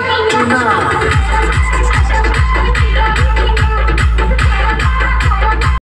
欢迎